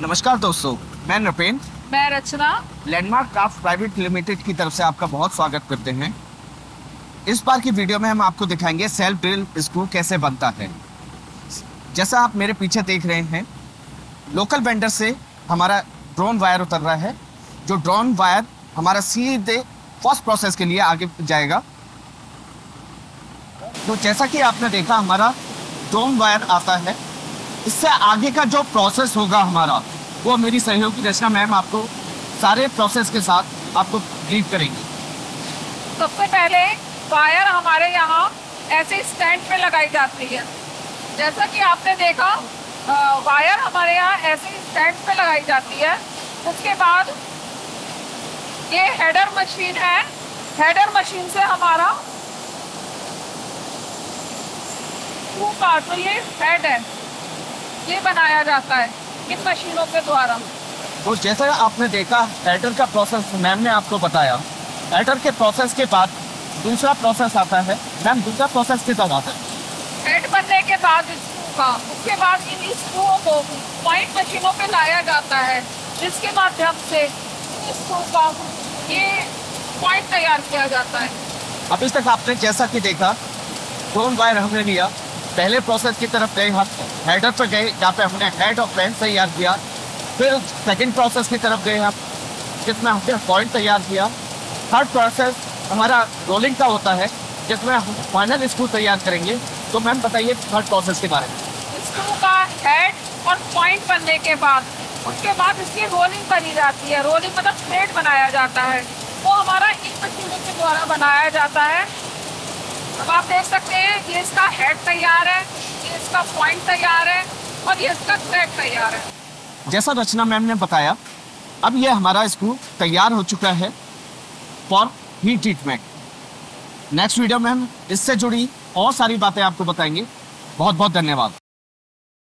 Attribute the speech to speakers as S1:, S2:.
S1: नमस्कार दोस्तों मैं नृपेन।
S2: मैं Rachna.
S1: Landmark craft private limited की तरफ़ से आपका बहुत स्वागत करते हैं। इस बार की वीडियो में हम आपको दिखाएँगे सेल्फ ड्रिल स्क्रू कैसे बनता है। जैसा आप मेरे पीछे देख रहे हैं लोकल वेंडर से हमारा ड्रोन वायर उतर रहा है जो ड्रोन वायर हमारा सीधे फ़र्स्ट प्रोसेस के लिए आगे जाएगा। तो जैसा कि आपने देखा हमारा ड्रोन वायर आता है। इससे आगे का जो प्रोसेस होगा हमारा, वो मेरी सहयोगी रचना मैम आपको सारे प्रोसेस के साथ आपको ब्रीफ करेंगी।
S2: सबसे पहले वायर हमारे यहाँ ऐसे स्टैंड पे लगाई जाती है। जैसा कि आपने देखा वायर हमारे यहाँ ऐसे स्टैंड पे लगाई जाती है। उसके बाद ये हेडर मशीन है। हेडर मशीन से हमारा का तो ये हेड है। ये बनाया जाता है इन मशीनों के द्वारा।
S1: तो जैसा आपने देखा एडर का प्रोसेस मैम ने आपको बताया। एडर के प्रोसेस के बाद दूसरा प्रोसेस आता है। मैम दूसरा प्रोसेस के बाद आता है?
S2: हेड बनने के बाद का उसके बाद इन स्क्रूओं को पॉइंट मशीनों पे लाया जाता है जिसके माध्यम से स्क्रू का ये पॉइंट तैयार किया जाता है।
S1: अभी तक आपने जैसा कि देखा ड्रोन वायर हमने लिया। पहले प्रोसेस की तरफ़ गए, हम हेडर पर गए, जहाँ पे हमने हेड और पेन तैयार किया। फिर सेकंड प्रोसेस की तरफ़ गए हम, जिसमें हमने पॉइंट तैयार किया। थर्ड प्रोसेस हमारा रोलिंग का होता है, जिसमें हम फाइनल स्क्रू तैयार करेंगे। तो मैम बताइए थर्ड प्रोसेस के बारे में।
S2: स्क्रू का हेड और पॉइंट बनने के बाद, उसके बाद इसकी रोलिंग बनी जाती है। रोलिंग मतलब प्लेट बनाया जाता है। वो हमारा इन मशीनों के द्वारा बनाया जाता है। अब आप देख सकते हैं, ये इसका हेड तैयार है, ये इसका पॉइंट तैयार है और ये इसका थ्रेड तैयार है।
S1: जैसा रचना मैम ने बताया, अब ये हमारा स्क्रू तैयार हो चुका है फॉर ही ट्रीटमेंट नेक्स्ट वीडियो में हम इससे जुड़ी और सारी बातें आपको बताएँगे। बहुत बहुत धन्यवाद।